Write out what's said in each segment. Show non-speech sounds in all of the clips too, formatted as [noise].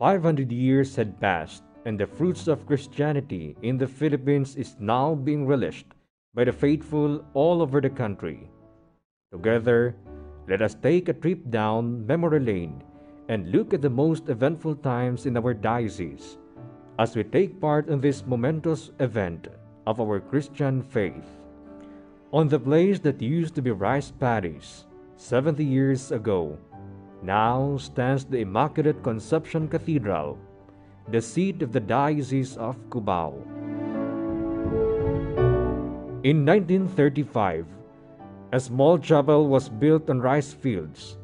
500 years had passed, and the fruits of Christianity in the Philippines is now being relished by the faithful all over the country. Together, let us take a trip down memory lane and look at the most eventful times in our diocese as we take part in this momentous event of our Christian faith. On the place that used to be Rice Parish 70 years ago, now stands the Immaculate Conception Cathedral, the seat of the Diocese of Cubao. In 1935, a small chapel was built on rice fields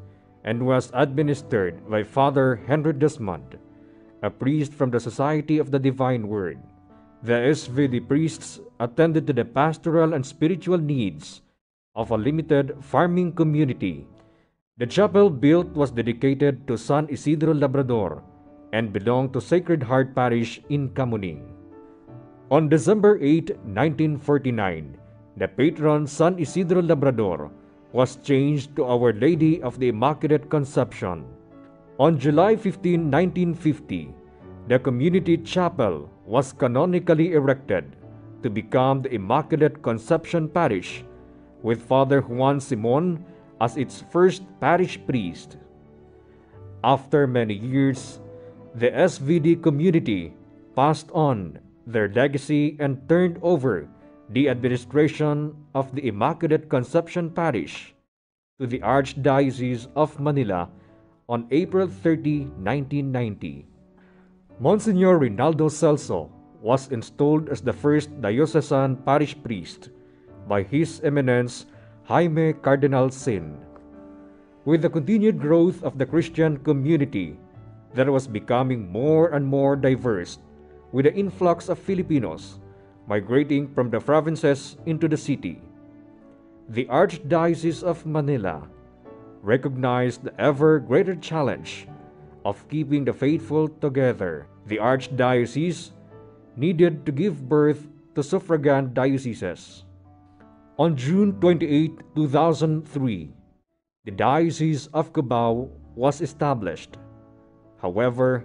and was administered by Father Henry Desmond, a priest from the Society of the Divine Word. The SVD priests attended to the pastoral and spiritual needs of a limited farming community. The chapel built was dedicated to San Isidro Labrador and belonged to Sacred Heart Parish in Camuning. On December 8, 1949, the patron San Isidro Labrador was changed to Our Lady of the Immaculate Conception. On July 15, 1950, the community chapel was canonically erected to become the Immaculate Conception Parish, with Father Juan Simon as its first parish priest. After many years, the SVD community passed on their legacy and turned over the administration of the Immaculate Conception Parish to the Archdiocese of Manila on April 30, 1990. Monsignor Rinaldo Celso was installed as the first diocesan parish priest by His Eminence Jaime Cardinal Sin. With the continued growth of the Christian community that was becoming more and more diverse with the influx of Filipinos migrating from the provinces into the city. The Archdiocese of Manila recognized the ever greater challenge of keeping the faithful together. The Archdiocese needed to give birth to suffragan dioceses. On June 28, 2003, the Diocese of Cubao was established. However,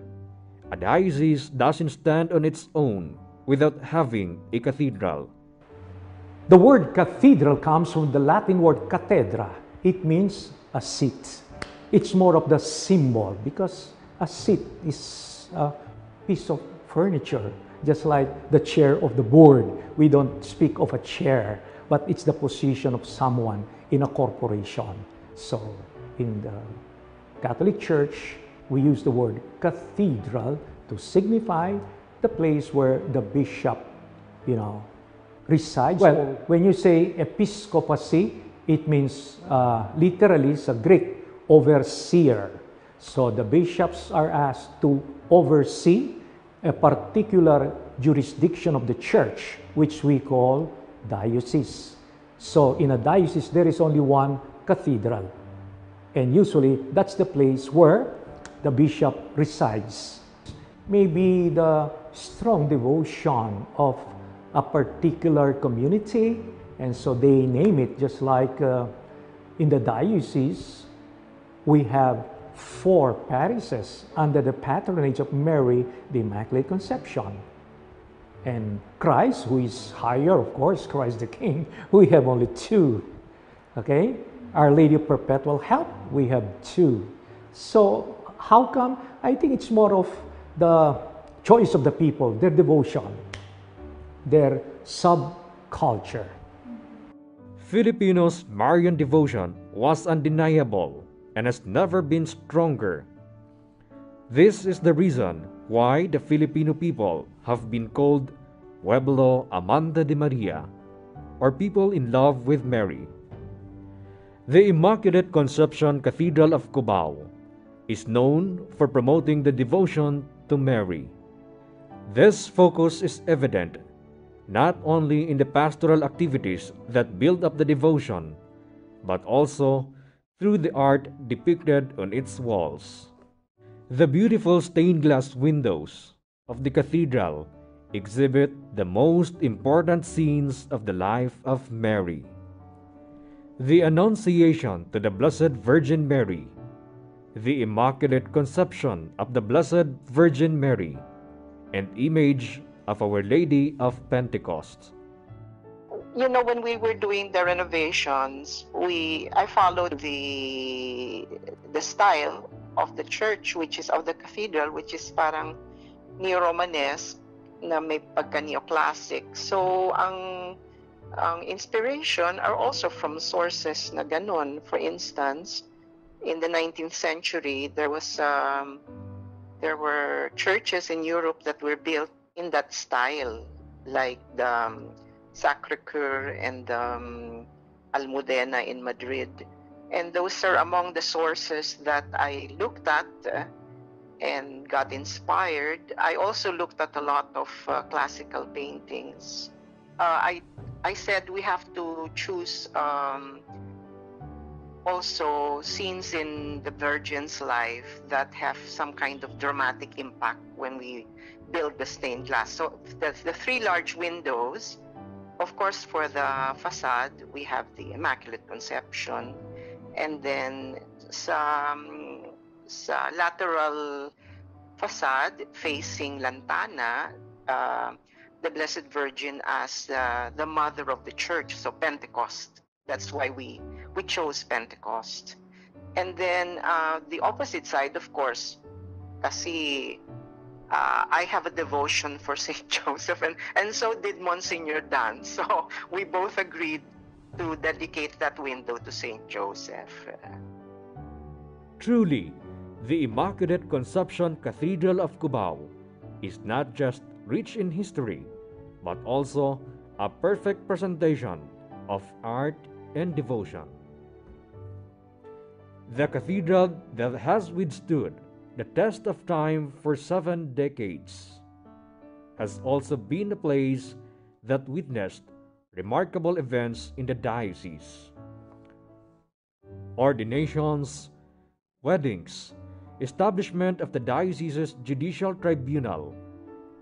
a diocese doesn't stand on its own without having a cathedral. The word cathedral comes from the Latin word cathedra. It means a seat. It's more of the symbol because a seat is a piece of furniture, just like the chair of the board. We don't speak of a chair, but it's the position of someone in a corporation. So in the Catholic Church, we use the word cathedral to signify the place where the bishop, you know, resides. Well, when you say episcopacy, it means uh, literally it's a Greek overseer. So the bishops are asked to oversee a particular jurisdiction of the church, which we call diocese. So in a diocese, there is only one cathedral. And usually that's the place where the bishop resides. Maybe the strong devotion of a particular community, and so they name it just like uh, in the diocese, we have four parishes under the patronage of Mary, the Immaculate Conception. And Christ, who is higher, of course, Christ the King, we have only two. Okay? Our Lady of Perpetual Help, we have two. So, how come? I think it's more of the choice of the people, their devotion, their subculture. Filipinos' Marian devotion was undeniable and has never been stronger. This is the reason why the Filipino people have been called Pueblo Amante de Maria, or people in love with Mary. The Immaculate Conception Cathedral of Cubao is known for promoting the devotion to Mary. This focus is evident not only in the pastoral activities that build up the devotion, but also through the art depicted on its walls. The beautiful stained glass windows of the cathedral exhibit the most important scenes of the life of Mary. The Annunciation to the Blessed Virgin Mary, the Immaculate Conception of the Blessed Virgin Mary, and image of Our Lady of Pentecost. you know when we were doing the renovations we i followed the the style of the church which is of the cathedral which is parang neo-romanesque na may pagka neoclassic so ang ang inspiration are also from sources na ganun for instance in the 19th century there was um, there were churches in Europe that were built in that style like the um, Sacre Coeur and um, Almudena in Madrid. And those are among the sources that I looked at uh, and got inspired. I also looked at a lot of uh, classical paintings. Uh, I I said we have to choose um, also scenes in the Virgin's life that have some kind of dramatic impact when we build the stained glass. So the, the three large windows of course, for the facade, we have the Immaculate Conception. And then sa, um, sa lateral facade facing Lantana, uh, the Blessed Virgin as uh, the mother of the church, so Pentecost. That's why we, we chose Pentecost. And then uh, the opposite side, of course, kasi uh, I have a devotion for [laughs] St. Joseph, and, and so did Monsignor Dan. So we both agreed to dedicate that window to St. Joseph. Truly, the Immaculate Conception Cathedral of Cubao is not just rich in history, but also a perfect presentation of art and devotion. The cathedral that has withstood the test of time for seven decades has also been a place that witnessed remarkable events in the diocese. Ordinations, weddings, establishment of the diocese's judicial tribunal,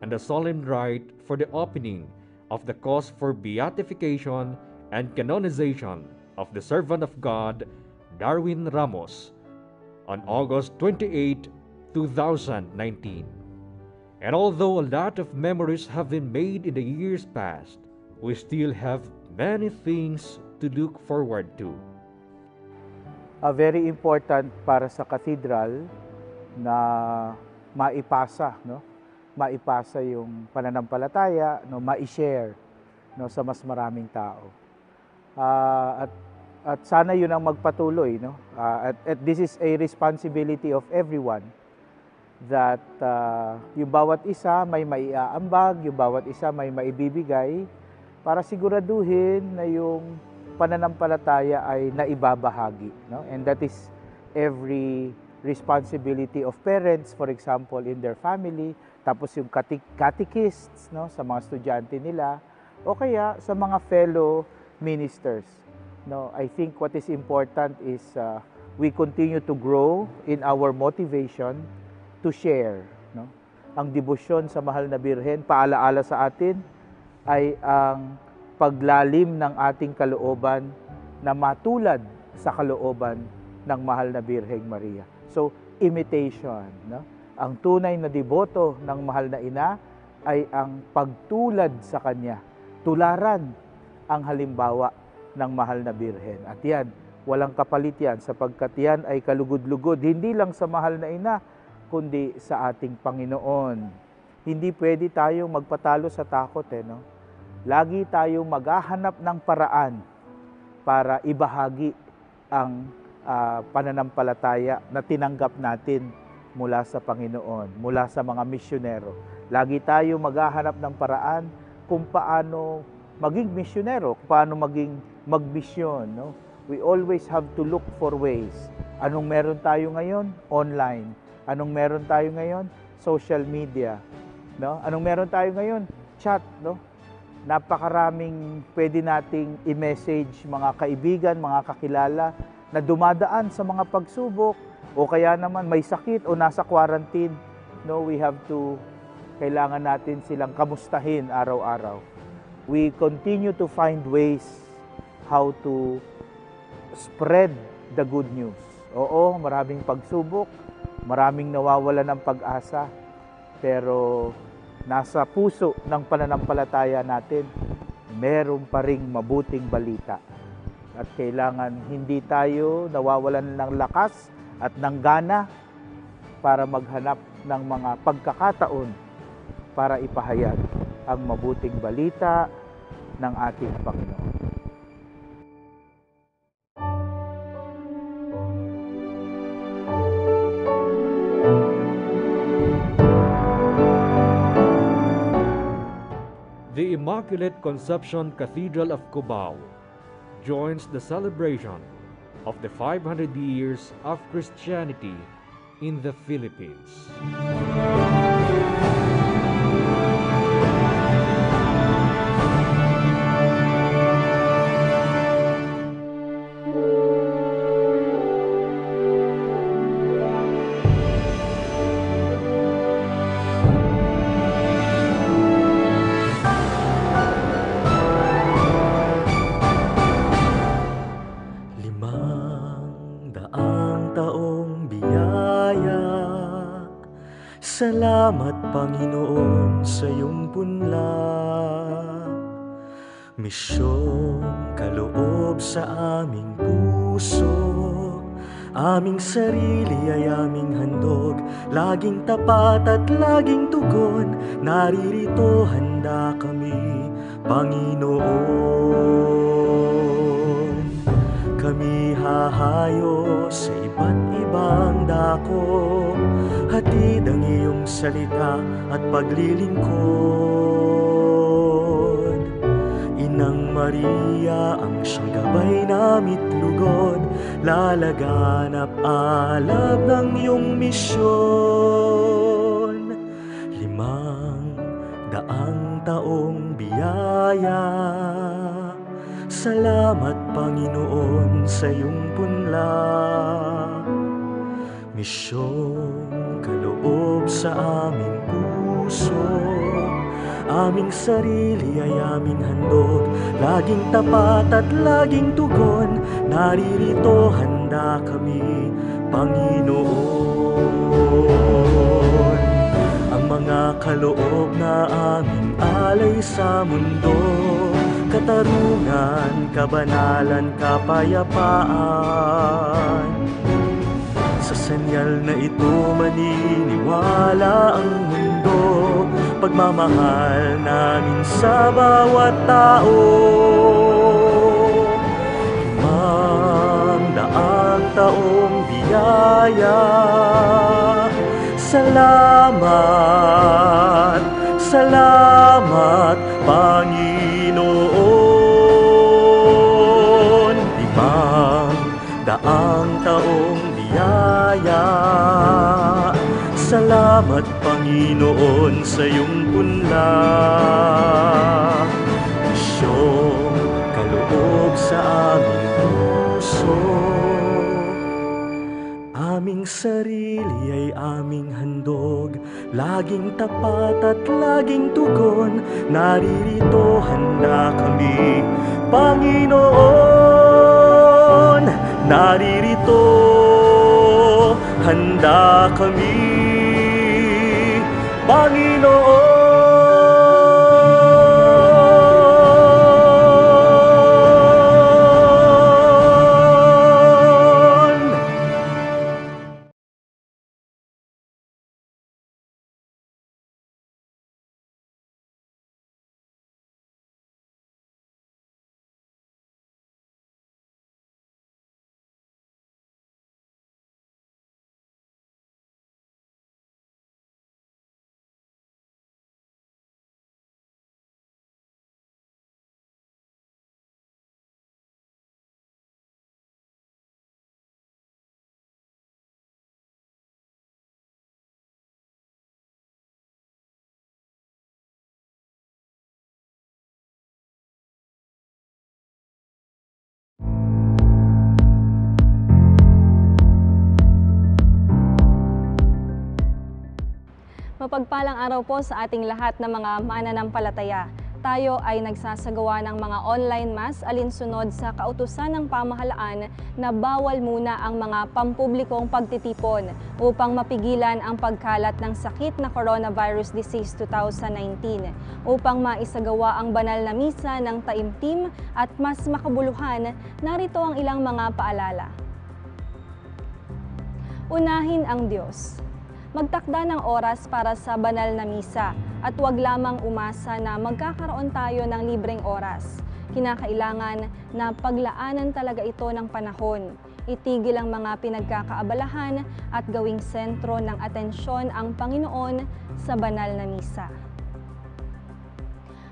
and the solemn rite for the opening of the cause for beatification and canonization of the servant of God, Darwin Ramos, on August 28, 2019. And although a lot of memories have been made in the years past, we still have many things to look forward to. uh, very important para sa cathedral na maipasa, no? Maipasa yung pananampalataya, no, ma-share no sa mas maraming tao. Ah, at at sana yun ang magpatuloy, no? Ah, at, at this is a responsibility of everyone that ah, yung bawat isa may maiaambag, yung bawat isa may maibibigay para siguraduhin na yung pananampalataya ay naibabahagi. No? And that is every responsibility of parents, for example, in their family, tapos yung cate- catechists no? sa mga estudyante nila, o kaya sa mga fellow ministers. No? I think what is important is uh, we continue to grow in our motivation to share. No? Ang debosyon sa mahal na birhen, paalaala sa atin, ay ang paglalim ng ating kalooban na matulad sa kalooban ng mahal na Birheng Maria. So, imitation. No? Ang tunay na deboto ng mahal na ina ay ang pagtulad sa kanya. Tularan ang halimbawa ng mahal na Birhen. At yan, walang kapalit yan sapagkat yan ay kalugod-lugod, hindi lang sa mahal na ina, kundi sa ating Panginoon. Hindi pwede tayong magpatalo sa takot eh, no? Lagi tayong maghahanap ng paraan para ibahagi ang ah, pananampalataya na tinanggap natin mula sa Panginoon, mula sa mga misyonero. Lagi tayo maghahanap ng paraan kung paano maging misyonero, kung paano maging magmisyon. No? We always have to look for ways. Anong meron tayo ngayon? Online. Anong meron tayo ngayon? Social media. No? Anong meron tayo ngayon? Chat, no? Napakaraming pwede nating i-message mga kaibigan, mga kakilala na dumadaan sa mga pagsubok o kaya naman may sakit o nasa quarantine. No, we have to kailangan natin silang kamustahin araw-araw. We continue to find ways how to spread the good news. Oo, maraming pagsubok, maraming nawawala ng pag-asa. Pero nasa puso ng pananampalataya natin, meron pa ring mabuting balita. At kailangan hindi tayo nawawalan ng lakas at ng gana para maghanap ng mga pagkakataon para ipahayag ang mabuting balita ng ating Panginoon. The Immaculate Conception Cathedral of Cubao joins the celebration of the 500 years of Christianity in the Philippines. Laging tapat at laging tugon Naririto handa kami, Panginoon. Kami hahayo sa iba't ibang dako Hatid ang iyong salita at paglilingkod. Inang Maria ang siyang gabay namit lugod Lalaganap alab ng iyong misyon. Limang daang taong biyaya. Salamat Panginoon sa iyong punla Misyong kaloob sa aming puso Aming sarili ay aming handog. Laging tapat at laging tugon Naririto handa kami, Panginoon. Ang mga kaloob na aming alay sa mundo katarungan, kabanalan, kapayapaan. Sa sanyal na ito maniniwala ang mundo, pagmamahal namin sa bawat tao. Limang daang taong biyaya, salamat, salamat, Panginoon. Limang daang taong biyaya, salamat, Panginoon, sa iyong punla. Misyong kaloob sa aming puso. Aming sarili ay aming handog. Laging tapat at laging tugon. Naririto handa kami. Panginoon Naririto. Handa kami Panginoon Mapagpalang araw po sa ating lahat ng mga mananampalataya. tayo ay nagsasagawa ng mga online mass alinsunod sa kautusan ng pamahalaan na bawal muna ang mga pampublikong pagtitipon upang mapigilan ang pagkalat ng sakit na coronavirus disease 2019 upang maisagawa ang banal na misa ng taimtim at mas makabuluhan narito ang ilang mga paalala. Unahin ang Diyos. Magtakda ng oras para sa banal na misa at huwag lamang umasa na magkakaroon tayo ng libreng oras. Kinakailangan na paglaanan talaga ito ng panahon. Itigil ang mga pinagkakaabalahan at gawing sentro ng atensyon ang Panginoon sa banal na misa.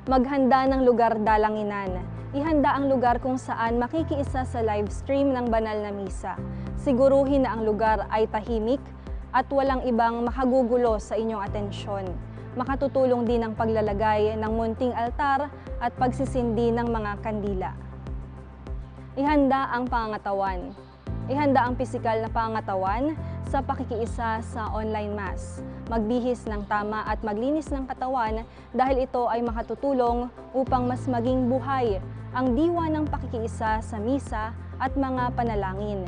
Maghanda ng lugar dalanginan. Ihanda ang lugar kung saan makikiisa sa live stream ng banal na misa. Siguruhin na ang lugar ay tahimik at walang ibang makagugulo sa inyong atensyon makatutulong din ang paglalagay ng munting altar at pagsisindi ng mga kandila. Ihanda ang pangangatawan. Ihanda ang pisikal na pangangatawan sa pakikiisa sa online mass. Magbihis ng tama at maglinis ng katawan dahil ito ay makatutulong upang mas maging buhay ang diwa ng pakikiisa sa misa at mga panalangin.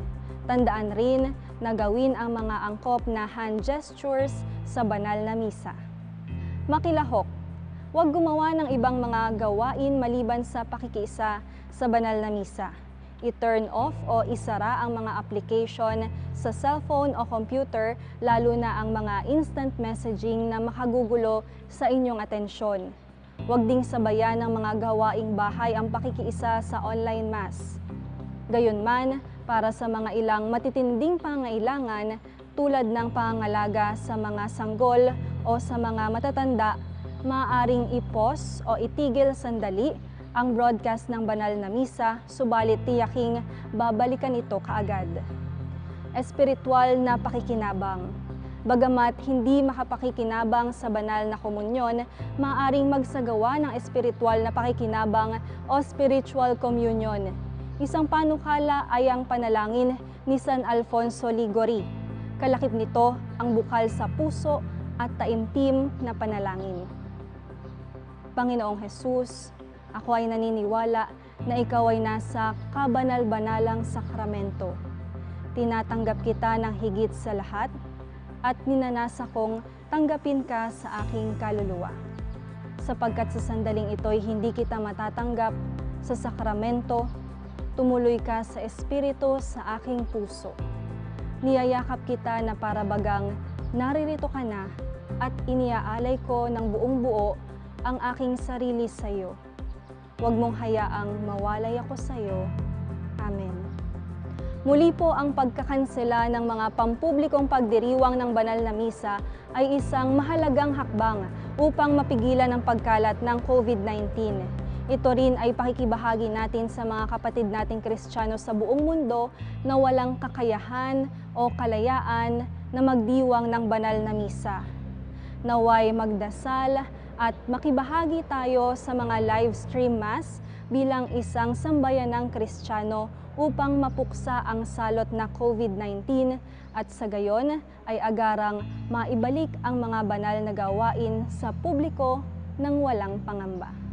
Tandaan rin na gawin ang mga angkop na hand gestures sa banal na misa makilahok. Huwag gumawa ng ibang mga gawain maliban sa pakikiisa sa banal na misa. I-turn off o isara ang mga application sa cellphone o computer, lalo na ang mga instant messaging na makagugulo sa inyong atensyon. Huwag ding sabayan ng mga gawaing bahay ang pakikiisa sa online mass. Gayunman, para sa mga ilang matitinding pangailangan tulad ng pangangalaga sa mga sanggol o sa mga matatanda, maaaring ipos o itigil sandali ang broadcast ng banal na misa, subalit tiyaking babalikan ito kaagad. Espiritual na pakikinabang. Bagamat hindi makapakikinabang sa banal na komunyon, maaaring magsagawa ng espiritual na pakikinabang o spiritual communion. Isang panukala ay ang panalangin ni San Alfonso Ligori. Kalakip nito ang bukal sa puso at taimtim na panalangin. Panginoong Hesus, ako ay naniniwala na ikaw ay nasa kabanal-banalang sakramento. Tinatanggap kita ng higit sa lahat at ninanasa kong tanggapin ka sa aking kaluluwa. Sapagkat sa sandaling ito'y hindi kita matatanggap sa sakramento, tumuloy ka sa Espiritu sa aking puso. Niyayakap kita na para bagang naririto ka na at iniaalay ko ng buong buo ang aking sarili sa iyo. Huwag mong hayaang mawalay ako sa iyo. Amen. Muli po ang pagkakansela ng mga pampublikong pagdiriwang ng banal na misa ay isang mahalagang hakbang upang mapigilan ang pagkalat ng COVID-19. Ito rin ay pakikibahagi natin sa mga kapatid nating Kristiyano sa buong mundo na walang kakayahan o kalayaan na magdiwang ng banal na misa naway magdasal at makibahagi tayo sa mga live stream mass bilang isang sambayanang Kristiyano upang mapuksa ang salot na COVID-19 at sa gayon ay agarang maibalik ang mga banal na gawain sa publiko ng walang pangamba.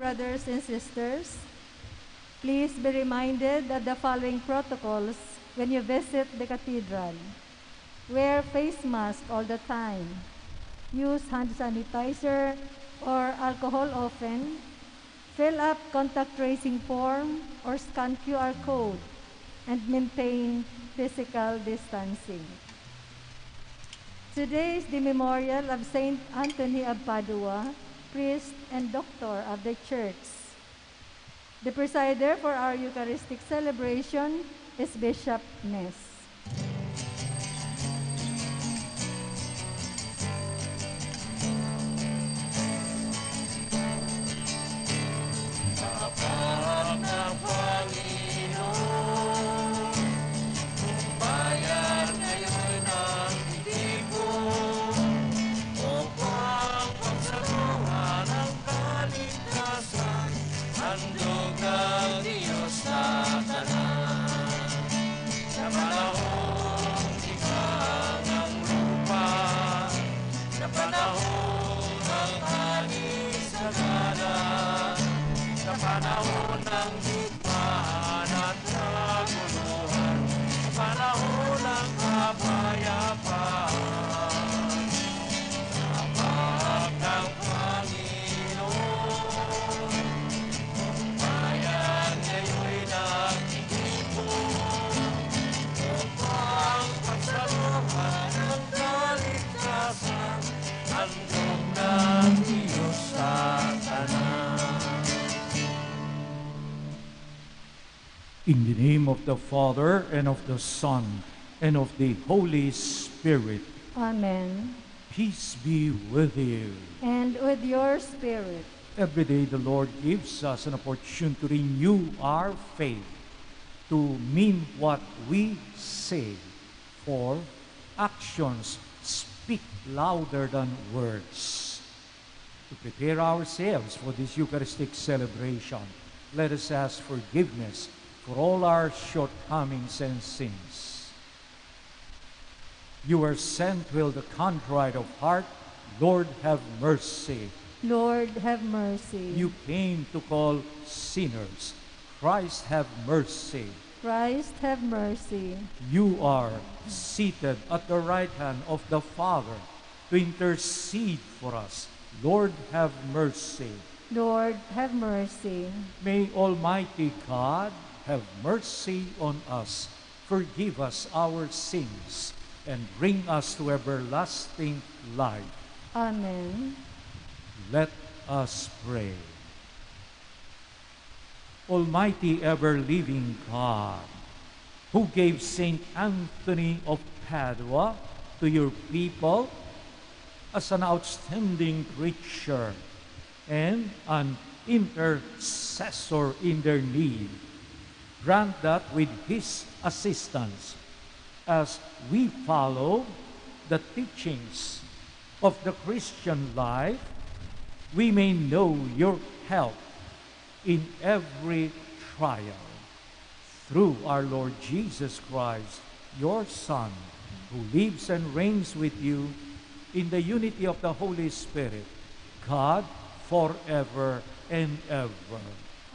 Brothers and sisters, please be reminded of the following protocols when you visit the cathedral. Wear face mask all the time. Use hand sanitizer or alcohol often. Fill up contact tracing form or scan QR code and maintain physical distancing. Today is the memorial of Saint Anthony of Padua, priest and doctor of the church. The presider for our Eucharistic celebration is Bishop Ness. Of the Father, and of the Son, and of the Holy Spirit, Amen. peace be with you. And with your spirit, Every day the Lord gives us an opportunity to renew our faith, to mean what we say, for actions speak louder than words. To prepare ourselves for this Eucharistic celebration, let us ask forgiveness for all our shortcomings and sins. You are sent will the contrite of heart, Lord have mercy. Lord have mercy. You came to call sinners. Christ have mercy. Christ have mercy. You are seated at the right hand of the Father to intercede for us. Lord have mercy. Lord have mercy. May Almighty God have mercy on us, forgive us our sins, and bring us to everlasting life. Amen. Let us pray. Almighty ever-living God, who gave Saint Anthony of Padua to your people as an outstanding preacher and an intercessor in their need, grant that with his assistance, as we follow the teachings of the Christian life, we may know your help in every trial. Through our Lord Jesus Christ, your Son, who lives and reigns with you in the unity of the Holy Spirit, God forever and ever.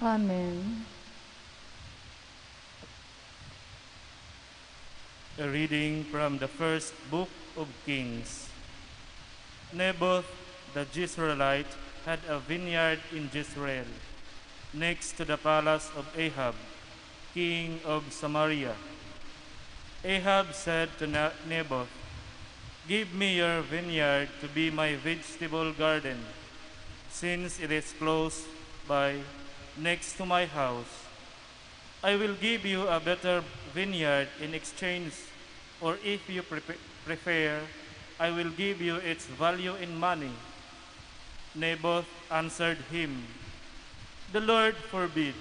Amen. A reading from the first book of Kings. Naboth the Jezreelite had a vineyard in Jezreel, next to the palace of Ahab, king of Samaria. Ahab said to Naboth, Give me your vineyard to be my vegetable garden, since it is close by, next to my house. I will give you a better vineyard in exchange, or if you pre- prefer, I will give you its value in money. Naboth answered him, The Lord forbid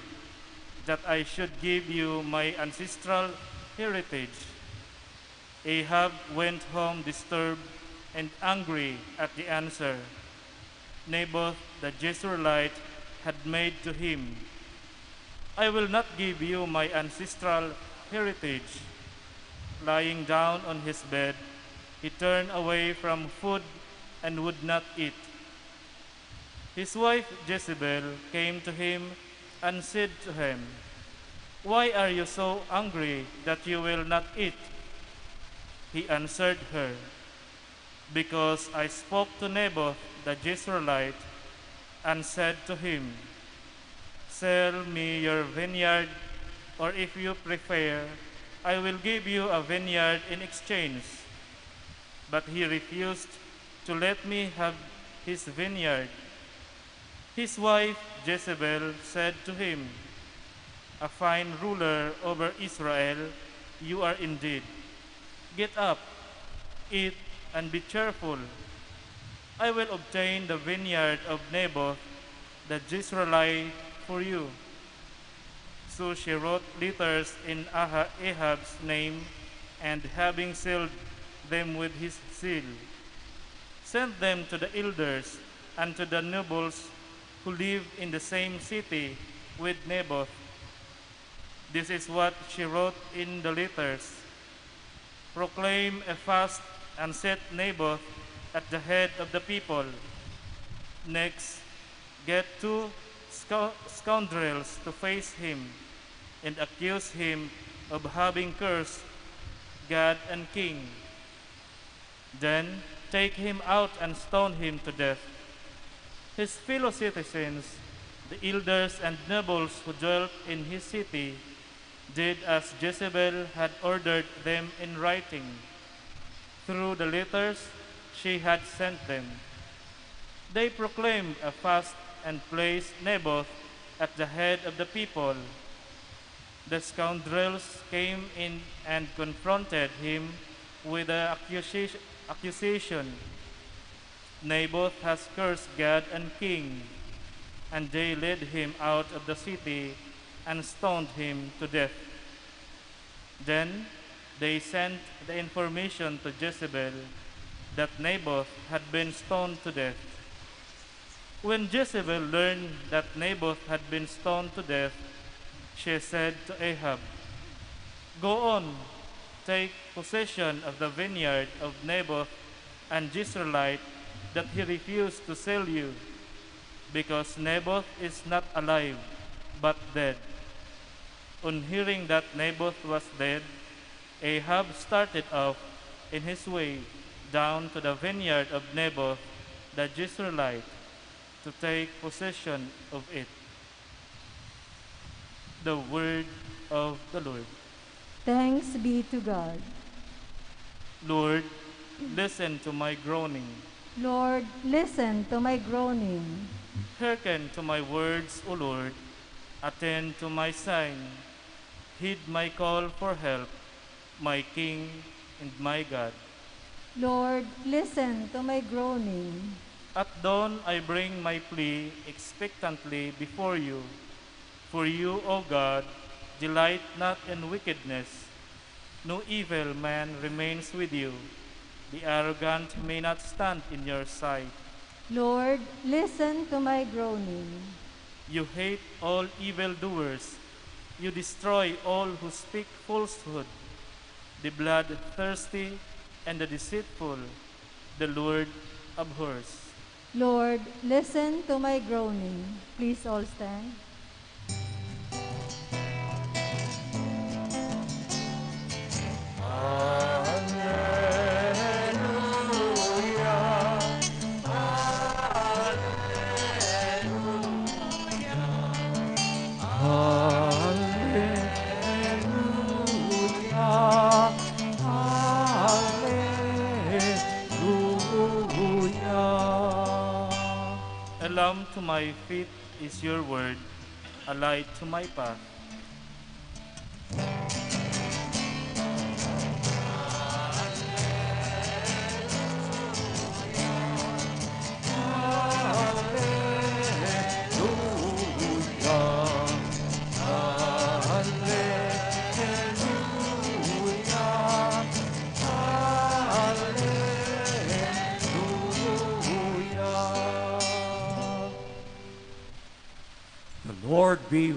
that I should give you my ancestral heritage. Ahab went home disturbed and angry at the answer Naboth the Jezreelite had made to him. I will not give you my ancestral heritage. Lying down on his bed, he turned away from food and would not eat. His wife Jezebel came to him and said to him, Why are you so angry that you will not eat? He answered her, Because I spoke to Naboth the Jezreelite and said to him, Sell me your vineyard, or if you prefer, I will give you a vineyard in exchange. But he refused to let me have his vineyard. His wife Jezebel said to him, A fine ruler over Israel you are indeed. Get up, eat, and be cheerful. I will obtain the vineyard of Naboth the Jezreelite for you. So she wrote letters in Aha- Ahab's name, and having sealed them with his seal, sent them to the elders and to the nobles who lived in the same city with Naboth. This is what she wrote in the letters Proclaim a fast and set Naboth at the head of the people. Next, get two scoundrels to face him and accuse him of having cursed God and king. Then take him out and stone him to death. His fellow citizens, the elders and nobles who dwelt in his city, did as Jezebel had ordered them in writing. Through the letters she had sent them. They proclaimed a fast and placed Naboth at the head of the people. The scoundrels came in and confronted him with the accusation, accusation Naboth has cursed God and king. And they led him out of the city and stoned him to death. Then they sent the information to Jezebel that Naboth had been stoned to death. When Jezebel learned that Naboth had been stoned to death, she said to Ahab, Go on, take possession of the vineyard of Naboth and Jezreelite that he refused to sell you, because Naboth is not alive, but dead. On hearing that Naboth was dead, Ahab started off in his way down to the vineyard of Naboth the Jezreelite to take possession of it. The word of the Lord. Thanks be to God. Lord, listen to my groaning. Lord, listen to my groaning. Hearken to my words, O Lord. Attend to my sign. Heed my call for help, my King and my God. Lord, listen to my groaning. At dawn I bring my plea expectantly before you. For you, O God, delight not in wickedness. No evil man remains with you. The arrogant may not stand in your sight. Lord, listen to my groaning. You hate all evildoers. You destroy all who speak falsehood. The bloodthirsty and the deceitful, the Lord abhors. Lord, listen to my groaning. Please all stand. My feet is your word, a light to my path.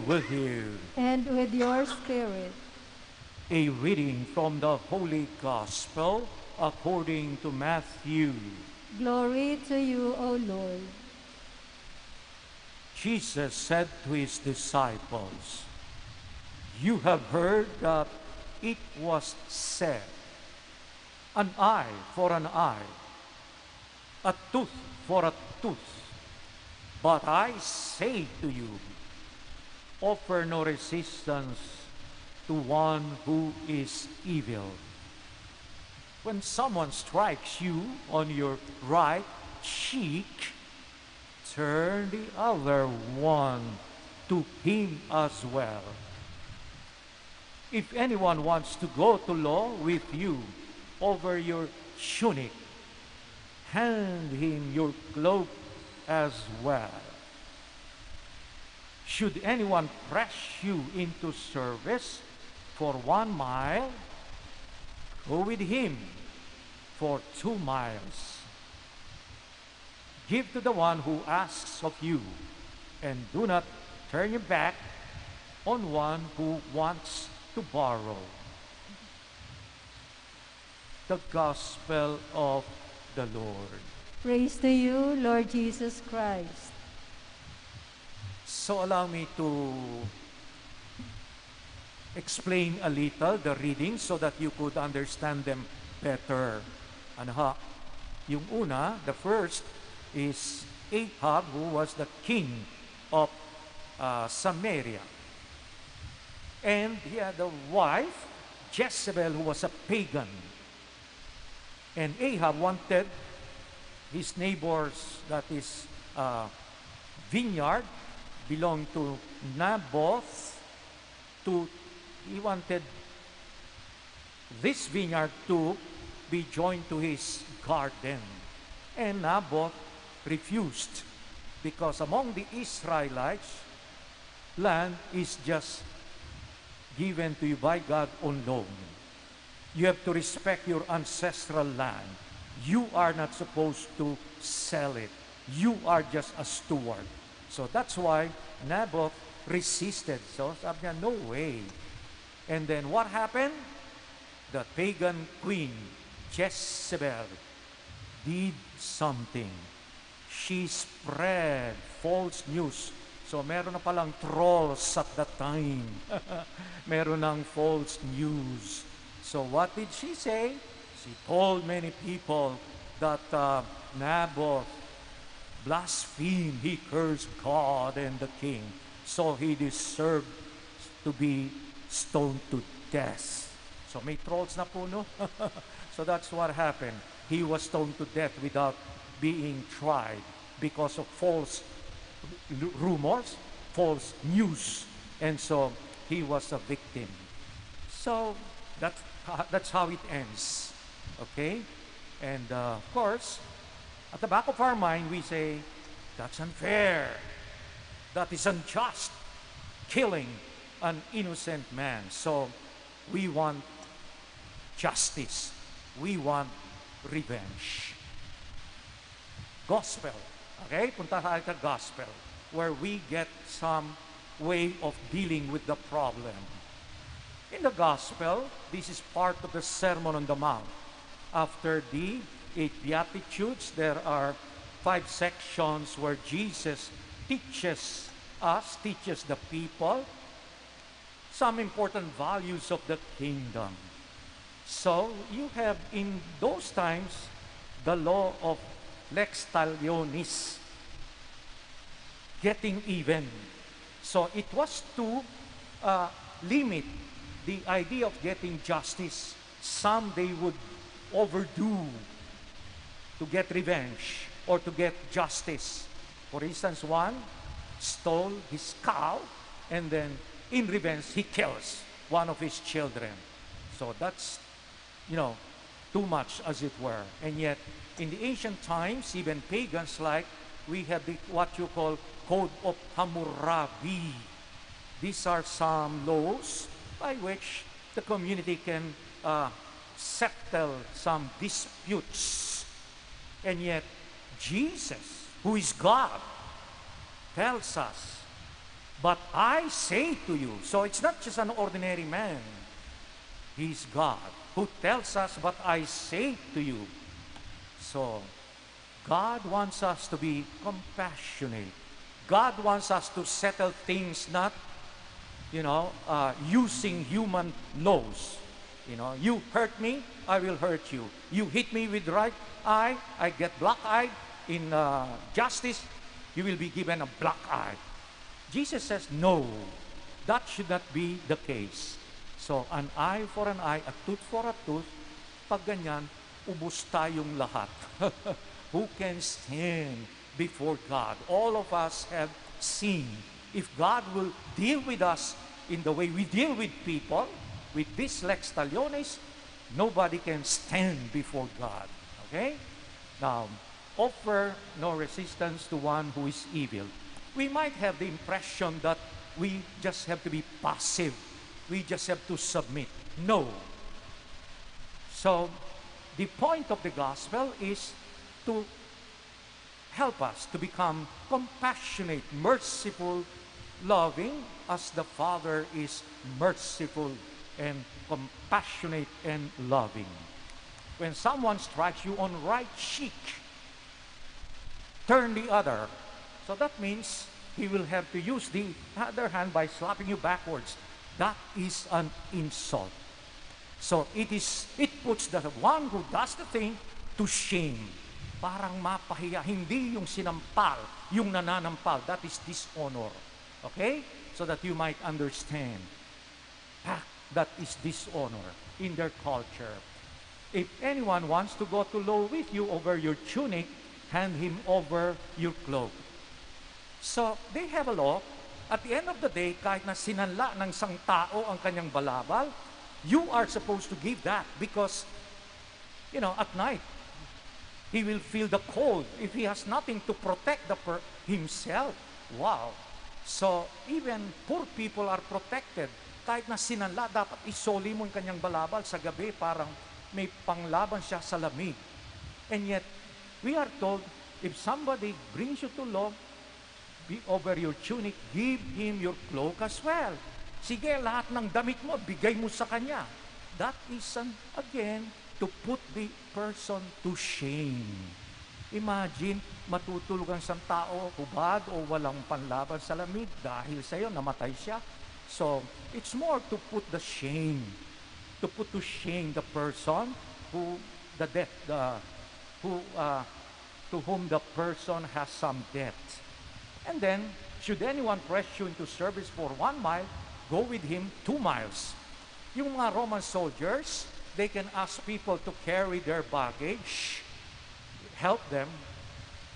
With you. And with your spirit. A reading from the Holy Gospel according to Matthew. Glory to you, O Lord. Jesus said to his disciples, You have heard that it was said, an eye for an eye, a tooth for a tooth. But I say to you, offer no resistance to one who is evil. When someone strikes you on your right cheek, turn the other one to him as well. If anyone wants to go to law with you over your tunic, hand him your cloak as well. Should anyone press you into service for one mile, go with him for two miles. Give to the one who asks of you, and do not turn your back on one who wants to borrow. The Gospel of the Lord. Praise to you, Lord Jesus Christ. So allow me to explain a little the reading so that you could understand them better. Ano ha? Yung una, the first, is Ahab who was the king of uh, Samaria. And he had a wife, Jezebel, who was a pagan. And Ahab wanted his neighbors, that is, uh, vineyard, belonged to Naboth, to he wanted this vineyard to be joined to his garden. And Naboth refused because among the Israelites, land is just given to you by God on loan. You have to respect your ancestral land. You are not supposed to sell it. You are just a steward. So that's why Naboth resisted. So sabi niya, no way. And then what happened? The pagan queen, Jezebel, did something. She spread false news. So meron na palang trolls at that time. [laughs] meron ng false news. So what did she say? She told many people that uh, Naboth blasphemed, he cursed God and the king. So he deserved to be stoned to death. So may trolls na po, no? [laughs] so that's what happened. He was stoned to death without being tried because of false rumors, false news. And so he was a victim. So that, that's how it ends. Okay? And uh, of course, at the back of our mind, we say, that's unfair. That is unjust. Killing an innocent man. So we want justice. We want revenge. Gospel. Okay? Punta tayo sa gospel where we get some way of dealing with the problem. In the gospel, this is part of the Sermon on the Mount. After the eight Beatitudes, there are five sections where Jesus teaches us, teaches the people, some important values of the kingdom. So you have in those times the law of lex talionis, getting even. So it was to uh, limit the idea of getting justice. Some they would overdo to get revenge or to get justice. For instance, one stole his cow and then in revenge, he kills one of his children. So that's, you know, too much as it were. And yet, in the ancient times, even pagans like, we have the, what you call Code of Hammurabi. These are some laws by which the community can uh, settle some disputes. And yet, Jesus, who is God, tells us but I say to you, so it's not just an ordinary man. He's God who tells us But I say to you. So, God wants us to be compassionate, God wants us to settle things not, you know, uh, using human laws. You know, you hurt me, I will hurt you. You hit me with right eye, I get black eye. In uh, justice, you will be given a black eye. Jesus says, no, that should not be the case. So, an eye for an eye, a tooth for a tooth, pag ganyan, ubos tayong lahat. [laughs] Who can stand before God? All of us have sinned. If God will deal with us in the way we deal with people, with this lex talionis, nobody can stand before God. Okay? Now, offer no resistance to one who is evil. We might have the impression that we just have to be passive. We just have to submit. No. So, the point of the gospel is to help us to become compassionate, merciful, loving, as the Father is merciful and compassionate and loving. When someone strikes you on right cheek, turn the other. So that means he will have to use the other hand by slapping you backwards. That is an insult. So it is it puts the one who does the thing to shame. Parang mapahiya, hindi yung sinampal, yung nananampal. That is dishonor. Okay? So that you might understand. Ah, that is dishonor in their culture. If anyone wants to go to law with you over your tunic, hand him over your cloak. So, they have a law. At the end of the day, kahit na sinanla ng isang tao ang kanyang balabal, you are supposed to give that because, you know, at night, he will feel the cold if he has nothing to protect the per- himself. Wow. So, even poor people are protected. Kahit na sinanla, dapat isoli mo ang kanyang balabal sa gabi parang may panglaban siya sa lamig. And yet, we are told, if somebody brings you to law, be over your tunic, give him your cloak as well. Sige, lahat ng damit mo, bigay mo sa kanya. That is, an, again, to put the person to shame. Imagine, matutulog ang isang tao, hubad o walang panlaban sa lamig dahil sa iyo, namatay siya. So, it's more to put the shame, to put to shame the person who, the death, the, who, uh, to whom the person has some debt. And then, should anyone press you into service for one mile, go with him two miles. Yung mga Roman soldiers, they can ask people to carry their baggage, help them,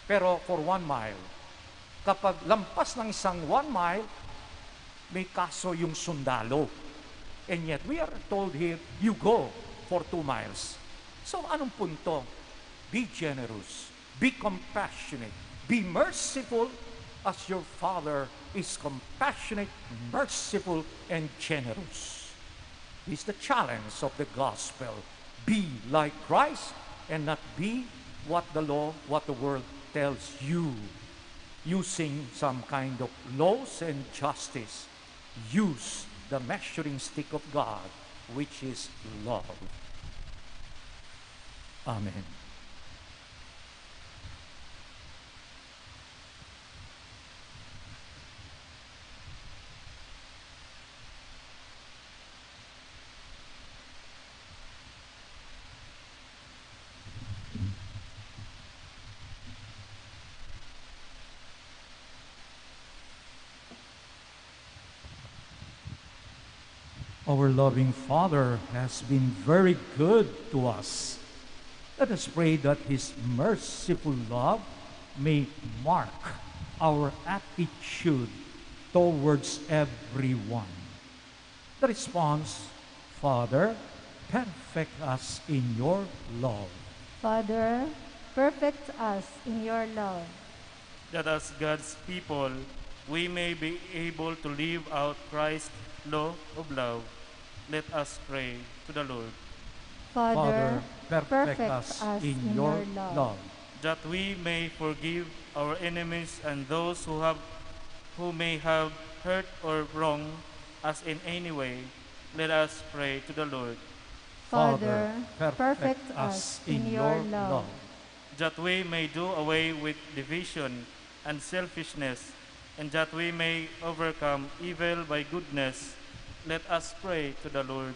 pero for one mile. Kapag lampas ng isang one mile, may kaso yung sundalo. And yet, we are told here, you go for two miles. So, anong punto? Be generous. Be compassionate. Be merciful as your Father is compassionate, merciful, and generous. This is the challenge of the gospel. Be like Christ and not be what the law, what the world tells you. Using some kind of laws and justice. Use the measuring stick of God, which is love. Amen. Our loving Father has been very good to us. Let us pray that His merciful love may mark our attitude towards everyone. The response, Father, perfect us in your love. Father, perfect us in your love. that as God's people, we may be able to live out Christ's law of love. Let us pray to the Lord Father, perfect, perfect us, us in, in your, your love. love. that we may forgive our enemies and those who have who may have hurt or wronged us in any way. Let us pray to the Lord Father, perfect us in your love. that we may do away with division and selfishness and that we may overcome evil by goodness, let us pray to the Lord.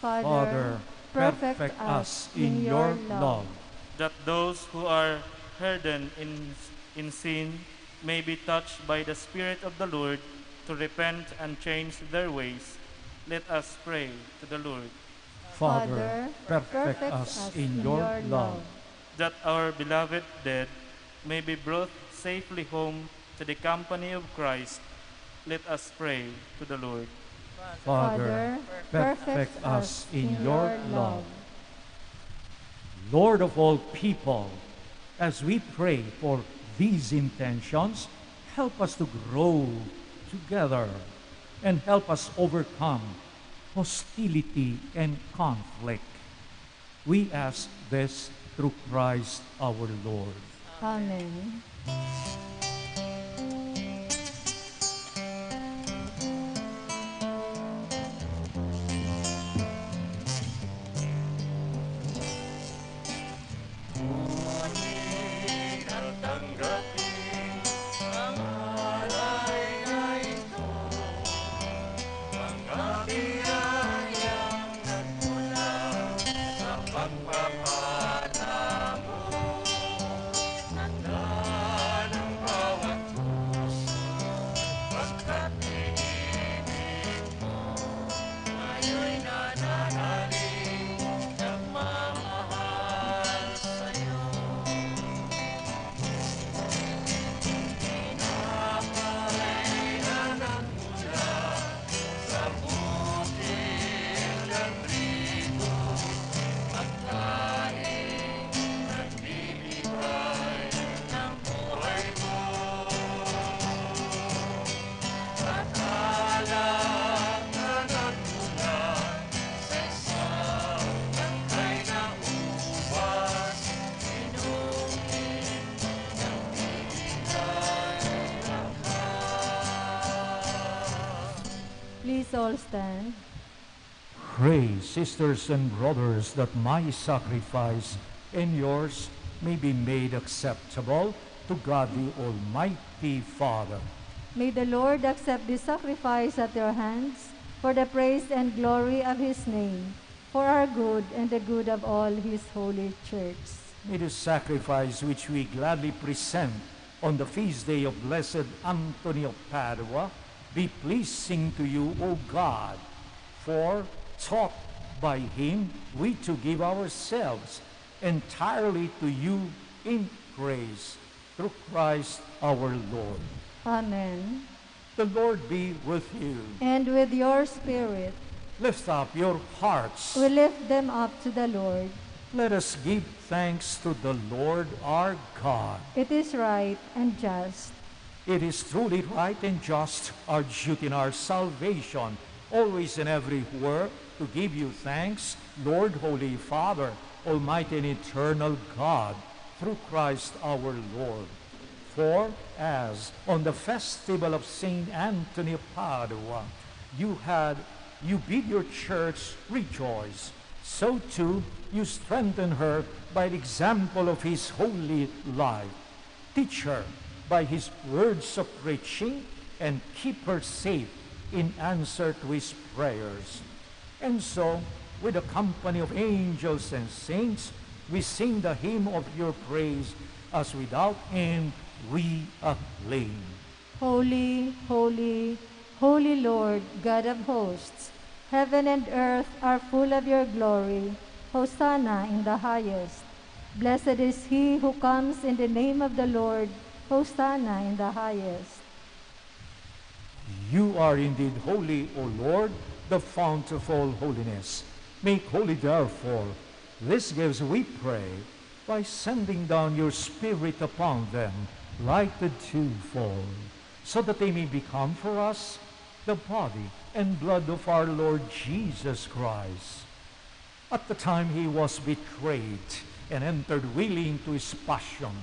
Father, perfect us in your love. that those who are hardened in, in sin may be touched by the Spirit of the Lord to repent and change their ways. Let us pray to the Lord. Father, perfect us in your love. That our beloved dead may be brought safely home to the company of Christ. Let us pray to the Lord. Father, perfect us in your love. Lord of all people, as we pray for these intentions, help us to grow together and help us overcome hostility and conflict. We ask this through Christ our Lord. Amen. All stand. Pray, sisters and brothers, that my sacrifice and yours may be made acceptable to God the Almighty Father. May the Lord accept this sacrifice at your hands for the praise and glory of his name, for our good and the good of all his holy church. May the sacrifice which we gladly present on the feast day of Blessed Anthony of Padua be pleasing to you, O God. For taught by him, we to give ourselves entirely to you in grace through Christ our Lord. Amen. The Lord be with you. And with your spirit, Lift up your hearts. we lift them up to the Lord. Let us give thanks to the Lord our God. It is right and just. It is truly right and just, our duty and our salvation, always and everywhere, to give you thanks, Lord, Holy Father, Almighty and eternal God, through Christ our Lord. For as on the festival of Saint Anthony of Padua, you had, you bid your church rejoice, so too you strengthen her by the example of his holy life. Teach her by his words of preaching and keep her safe in answer to his prayers. And so, with a company of angels and saints, we sing the hymn of your praise as without end we acclaim. Holy, holy, holy Lord, God of hosts, heaven and earth are full of your glory. Hosanna in the highest. Blessed is he who comes in the name of the Lord. Hosanna in the highest. You are indeed holy, O Lord, the fount of all holiness. Make holy, therefore, these gifts, we pray, by sending down your Spirit upon them like the dewfall, so that they may become for us the body and blood of our Lord Jesus Christ. At the time he was betrayed and entered willingly into his passion,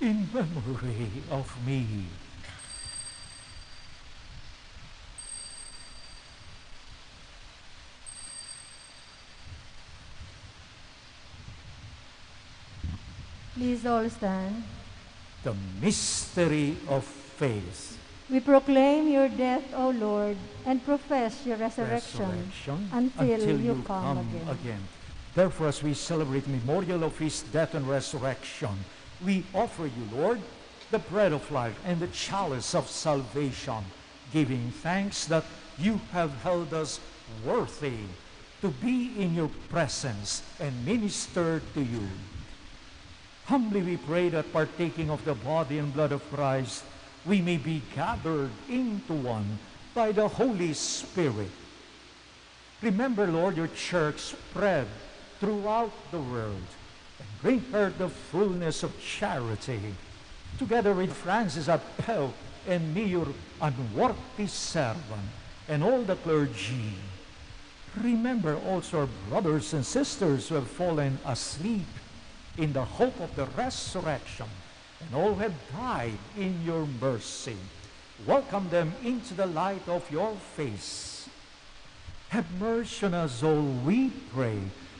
in memory of me. Please all stand. The mystery of faith. We proclaim your death, O Lord, and profess your resurrection, Resurrection until, you, come, again. Therefore, as we celebrate memorial of his death and resurrection, we offer you, Lord, the bread of life and the chalice of salvation, giving thanks that you have held us worthy to be in your presence and minister to you. Humbly we pray that partaking of the body and blood of Christ, we may be gathered into one by the Holy Spirit. Remember, Lord, your church spread throughout the world bring her the fullness of charity. Together with Francis our Pope and me, your unworthy servant, and all the clergy. Remember also our brothers and sisters who have fallen asleep in the hope of the resurrection, and all who have died in your mercy. Welcome them into the light of your face. Have mercy on us all, we pray,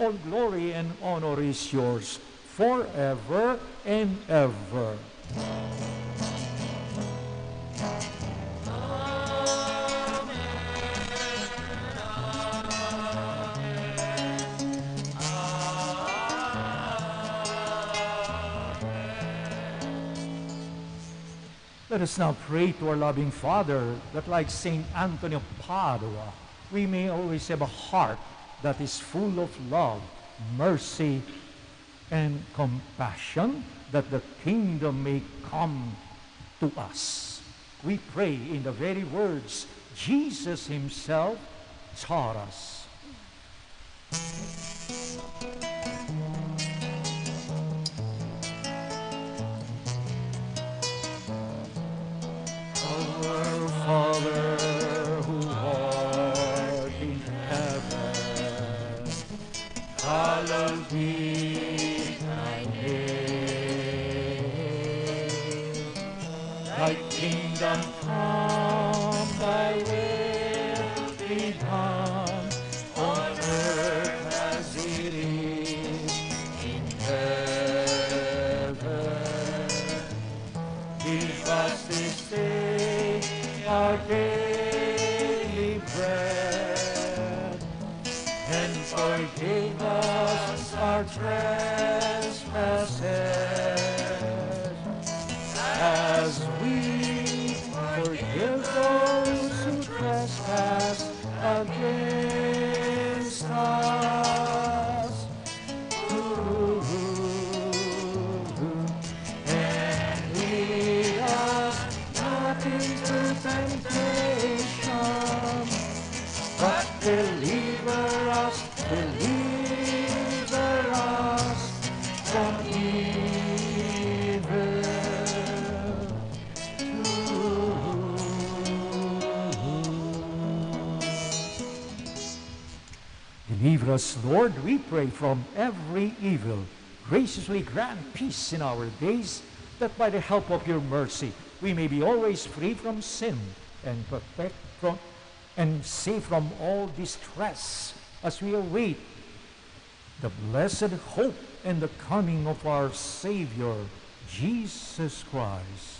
all glory and honor is yours forever and ever. Let us now pray to our loving Father that like Saint Anthony of Padua, we may always have a heart that is full of love, mercy, and compassion, that the kingdom may come to us. We pray in the very words Jesus himself taught us. Our Father hallowed be thy kingdom come, thy will be done, on earth as it is in heaven. Give us this day our daily bread, and our trespasses, Us, Lord, we pray, from every evil. graciously grant peace in our days, that by the help of your mercy we may be always free from sin and protect from and safe from all distress as we await the blessed hope and the coming of our Savior, Jesus Christ.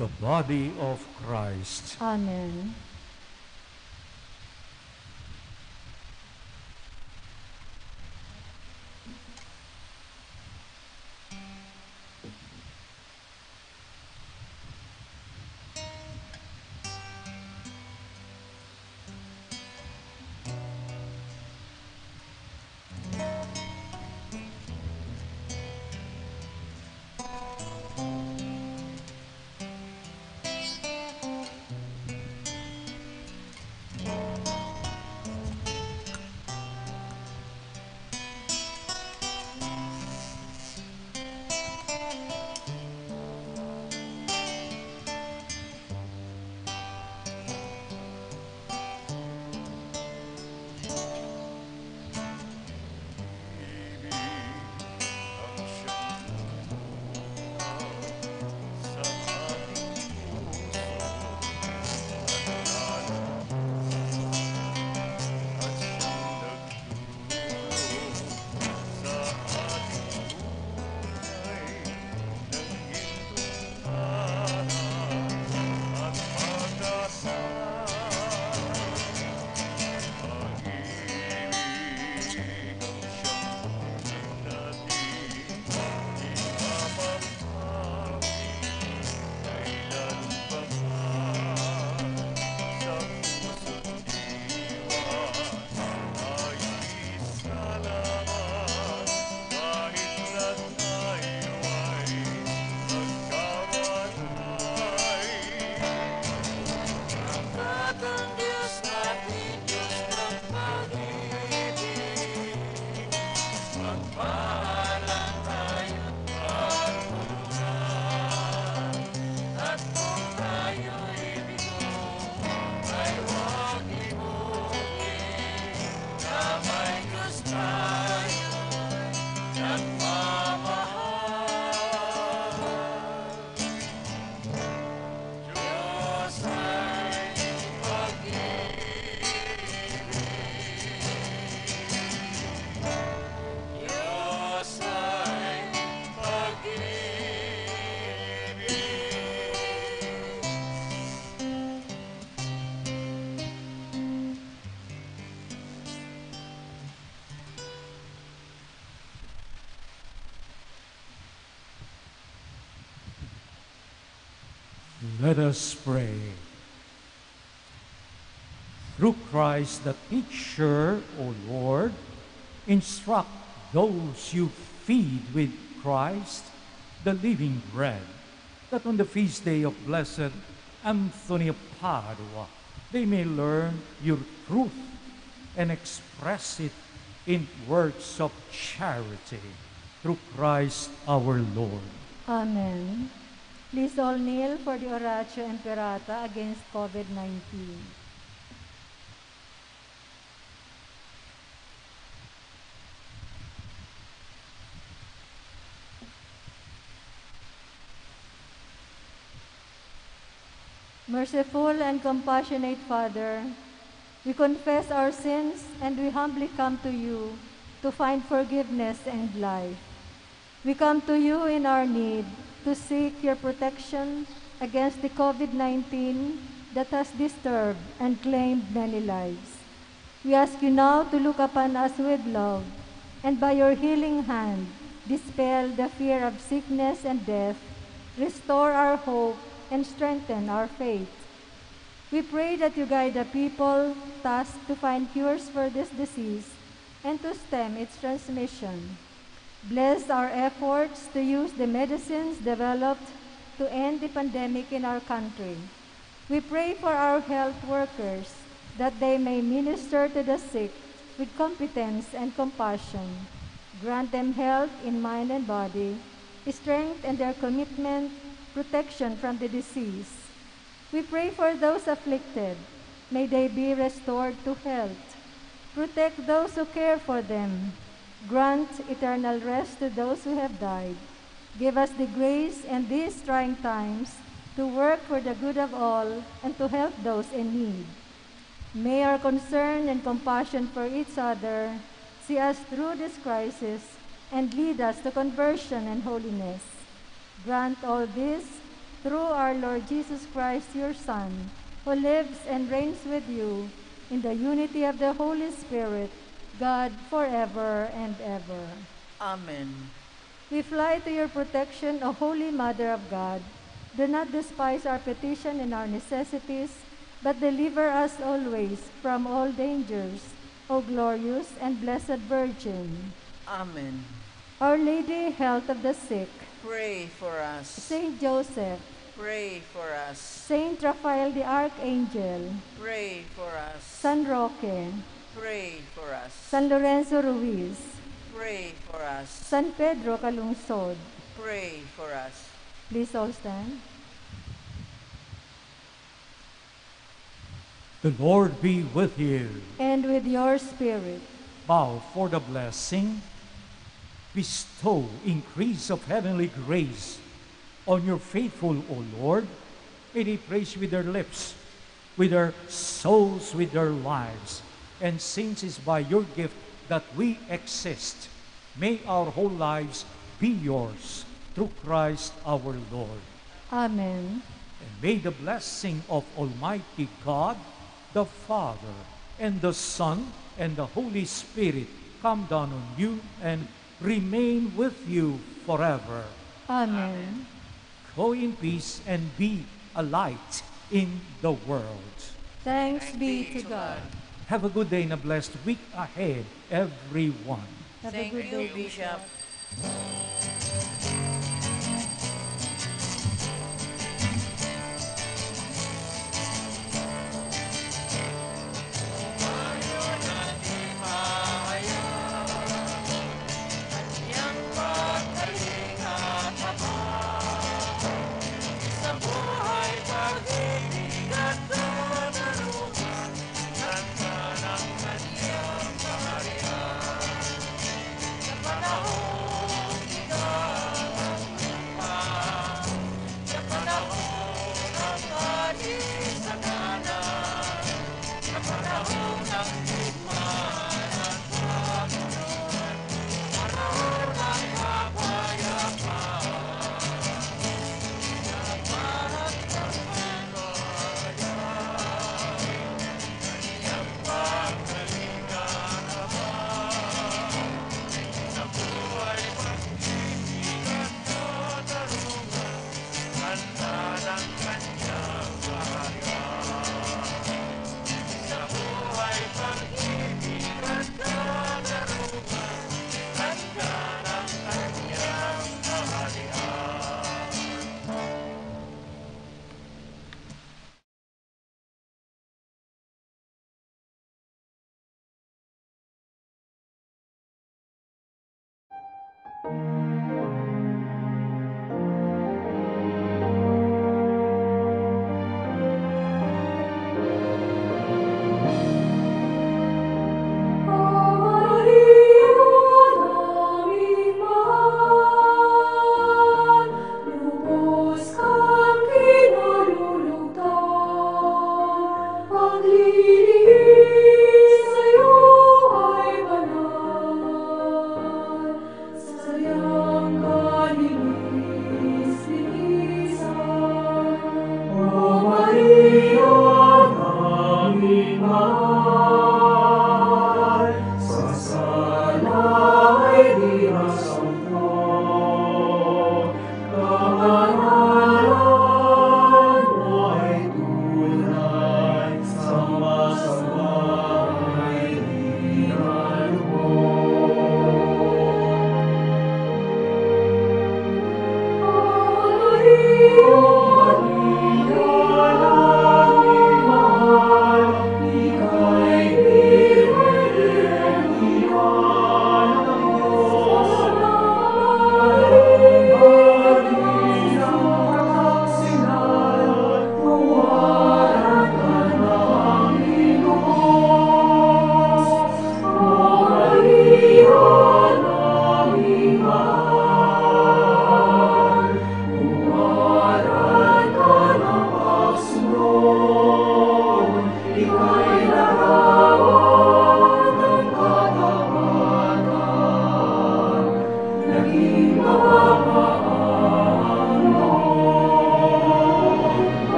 The body of Christ. Amen. Let us pray. Through Christ the teacher, O Lord, instruct those you feed with Christ, the living bread, that on the feast day of blessed Anthony of Padua, they may learn your truth and express it in words of charity through Christ our Lord. Amen. Please all kneel for the Oratio Imperata against COVID-19. Merciful and compassionate Father, we confess our sins and we humbly come to you to find forgiveness and life. We come to you in our need to seek your protection against the COVID-19 that has disturbed and claimed many lives. We ask you now to look upon us with love and by your healing hand dispel the fear of sickness and death, restore our hope, and strengthen our faith. We pray that you guide the people tasked to find cures for this disease and to stem its transmission. Bless our efforts to use the medicines developed to end the pandemic in our country. We pray for our health workers that they may minister to the sick with competence and compassion. Grant them health in mind and body, strength in their commitment, protection from the disease. We pray for those afflicted. May they be restored to health. Protect those who care for them. Grant eternal rest to those who have died. Give us the grace in these trying times to work for the good of all and to help those in need. May our concern and compassion for each other see us through this crisis and lead us to conversion and holiness. Grant all this through our Lord Jesus Christ, your Son, who lives and reigns with you in the unity of the Holy Spirit, God, forever and ever. Amen. We fly to your protection, O Holy Mother of God. Do not despise our petition and our necessities, but deliver us always from all dangers, O glorious and blessed Virgin. Amen. Our Lady, health of the sick, Pray for us. Saint Joseph, Pray for us. Saint Raphael the Archangel, Pray for us. San Roque, Pray for us. San Lorenzo Ruiz, Pray for us. San Pedro Calungsod. Pray for us. Please all stand. The Lord be with you. And with your spirit, Bow for the blessing. Bestow increase of heavenly grace on your faithful, O Lord. May they praise with their lips, with their souls, with their lives. And since it's by your gift that we exist, may our whole lives be yours through Christ our Lord. Amen. And may the blessing of Almighty God, the Father, and the Son, and the Holy Spirit come down on you and remain with you forever. Amen. Go in peace and be a light in the world. Thanks be to God. Have a good day and a blessed week ahead, everyone. Have a Thank good you, day, Bishop.